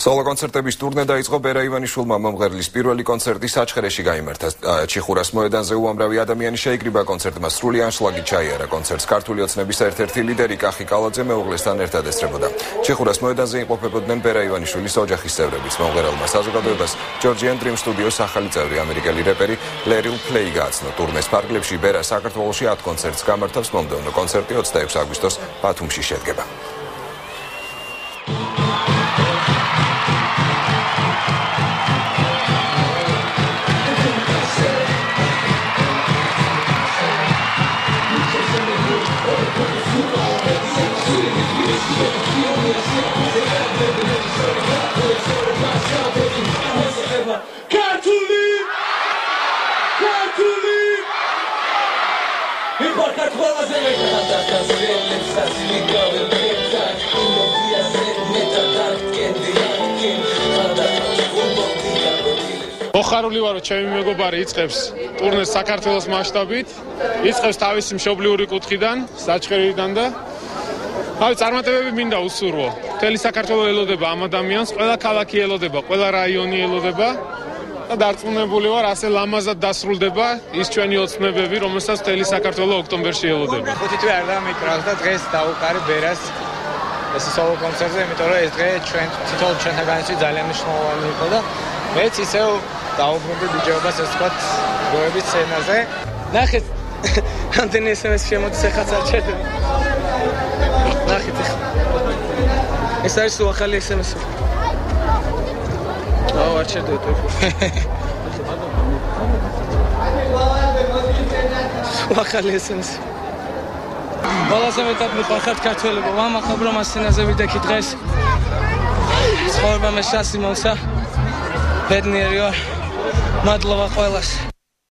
სოლო კონცერტების ტურნე დაიწყო ბერა ივანიშვილმა მომღერლის პირველი კონცერტი საჩხერეში გამართა. ჩიხურას მოედანზე უამრავი ადამიანი შეიკრიბა კონცერტმა სრული ანშლაგი ჩაიარა კონცერტს. ქართული ოცნების ერთ-ერთი ლიდერი კახი კალაძე მეუღლესთან ერთად ესწრებოდა. ჩიხურას მოედანზე იმყოფებოდნენ ბერა ივანიშვილის ოჯახის წევრებიც. მომღერალმა საზოგადოებას ჯორჯიან დრიმ სტუდიოს ახალი წევრი ამერიკელი რეპერი ლერილ ფლეი გააცნო. ტურნეს ფარგლებში ბერა საქართველოში 10 კონცერტს გამართავს. მომდევნო კონცერტი 26 აგვისტოს ბათუმში შედგება. Importa ყველაზე მეტად გასწრებით სასილიკავე მეტად ინერგიაზე მეტად არკენდიან ოხარული ვარო ჩემი მეგობარი იწებს ტურნეს საქართველოს მასშტაბით. იწებს თავისი მშობლიური კუთხიდან საჩხერიდან და აი წარმატებები მინდა უსურვო. მთელი საქართველო ელოდება ამ ადამიანს ყველა ქალაქი ელოდება ყველა რაიონი ელოდება დარწმუნებული ვარ, ასე ლამაზად დასრულდება ის ჩვენი ოცნებები, რომელსაც თელი საქართველოს ოქტომბერში ელოდება. ხუთი თვე არ დამიკრავს და დღეს დაუყარე ბერას ეს სოლო კონცერტზე, იმიტომ რომ ეს დღე ჩვენ თითოეულ ჩვენთანაც ძალიან მნიშვნელოვანი იყო და მეც ისევ დაუბრუნდი დიჯეობას ეს თქვა გოების სცენაზე. ნახეთ ამდენი SMS შემოდის ახაც არ ჩერდება. ნახეთ ახლა. ეს არის უახალი SMS-ი. აუ არ ჩერდეთ ვახალი ესენს. ყველაზე მეტად მეყარხართ ქართველებო. მამა ხაბრო მასენაზე ვიდექი დღეს ცხოვრება მე შანსი მომსა ბედნიერი ვარ. მადლობა ყველას